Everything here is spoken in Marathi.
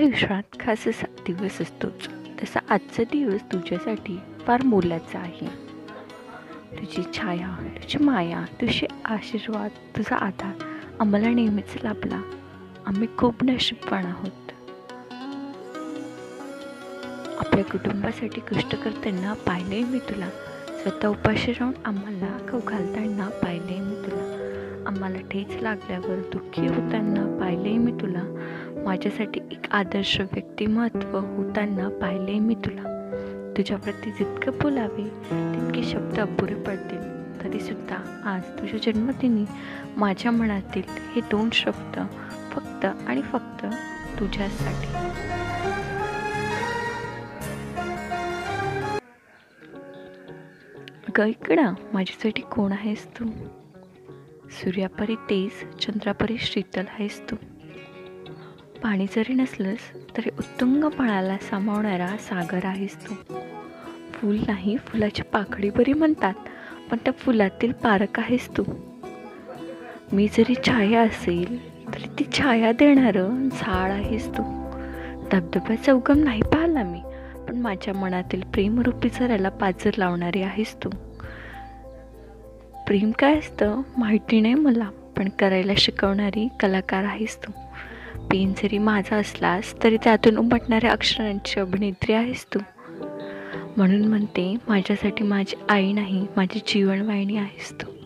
आयुष्यात खास असा दिवस असतोच. तसा आजचा दिवस तुझ्यासाठी फार मोलाचा आहे. तुझी छाया तुझी माया तुझे आशीर्वाद तुझा आधार आम्हाला नेहमीच लाभला. आम्ही खूप नशीबवान आहोत. आपल्या कुटुंबासाठी कष्ट करताना पाहिले मी तुला स्वतः उपाशी राहून आम्हाला खाऊ घालताना पाहिले मी तुला आम्हाला ठेच लागल्यावर दुःखी होताना पाहिले मी तुला माझ्यासाठी एक आदर्श व्यक्तिमत्व होताना पाहिले मी तुला. तुझ्याप्रती जितकं बोलावे तितके शब्द अपुरे पडतील. तरीसुद्धा आज तुझ्या जन्मदिनी माझ्या मनातील हे दोन शब्द फक्त आणि फक्त तुझ्यासाठी. ग माझ्यासाठी कोण आहेस तू? सूर्यापरी तेज चंद्रापरी शीतल आहेस तू. पाणी जरी नसलंस तरी उत्तुंगपणाला सामावणारा सागर आहेस तू. फूल नाही फुलाची पाकळी बरी म्हणतात पण त्या फुलातील पारक आहेस तू. मी जरी छाया असेल तरी ती छाया देणारं झाड आहेस तू. धबधब्याचा उगम नाही पाहिला मी पण माझ्या मनातील प्रेमरूपी झऱ्याला पाजर लावणारी आहेस तू. प्रेम काय असतं माहिती नाही मला पण करायला शिकवणारी कलाकार आहेस तू. पेन जरी माझा असलास तरी त्यातून उमटणाऱ्या अक्षरांची अभिनेत्री आहेस तू. म्हणून म्हणते माझ्यासाठी माझी आई नाही माझी जीवनवाहिनी आहेस तू.